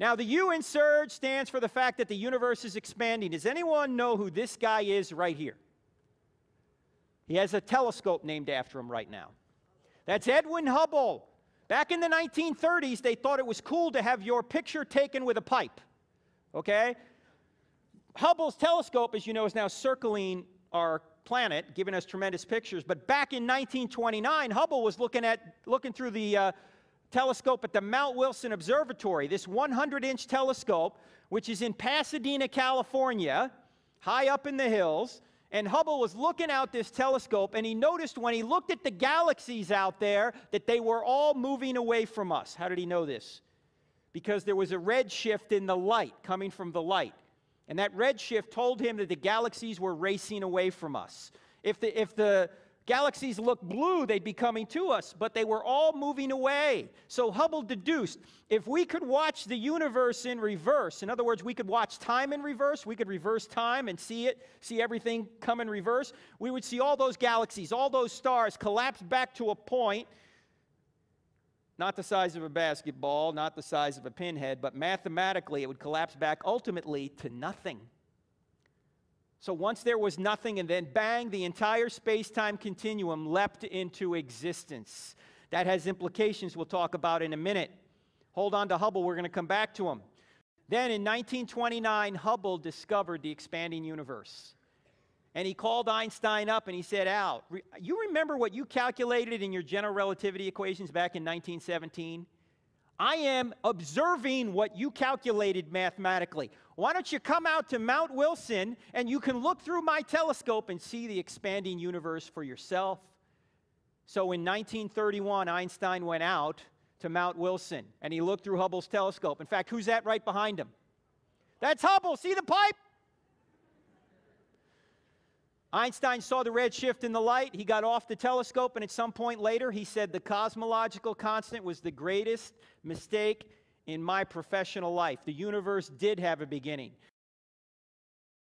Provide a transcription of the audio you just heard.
Now, the U in surge stands for the fact that the universe is expanding. Does anyone know who this guy is right here? He has a telescope named after him right now. That's Edwin Hubble. Back in the 1930s, they thought it was cool to have your picture taken with a pipe. Okay? Hubble's telescope, as you know, is now circling our planet, giving us tremendous pictures. But back in 1929, Hubble was looking at looking through the uh, telescope at the Mount Wilson Observatory, this 100-inch telescope, which is in Pasadena, California, high up in the hills. And Hubble was looking out this telescope, and he noticed when he looked at the galaxies out there that they were all moving away from us. How did he know this? Because there was a red shift in the light coming from the light. And that redshift told him that the galaxies were racing away from us. If the, if the galaxies looked blue, they'd be coming to us, but they were all moving away. So Hubble deduced if we could watch the universe in reverse, in other words, we could watch time in reverse, we could reverse time and see it, see everything come in reverse, we would see all those galaxies, all those stars collapse back to a point not the size of a basketball, not the size of a pinhead, but mathematically it would collapse back ultimately to nothing. So once there was nothing, and then bang, the entire space time continuum leapt into existence. That has implications we'll talk about in a minute. Hold on to Hubble, we're going to come back to him. Then in 1929, Hubble discovered the expanding universe. And he called Einstein up and he said, Al, you remember what you calculated in your general relativity equations back in 1917? I am observing what you calculated mathematically. Why don't you come out to Mount Wilson and you can look through my telescope and see the expanding universe for yourself? So in 1931, Einstein went out to Mount Wilson and he looked through Hubble's telescope. In fact, who's that right behind him? That's Hubble. See the pipe? Einstein saw the red shift in the light. He got off the telescope, and at some point later, he said the cosmological constant was the greatest mistake in my professional life. The universe did have a beginning.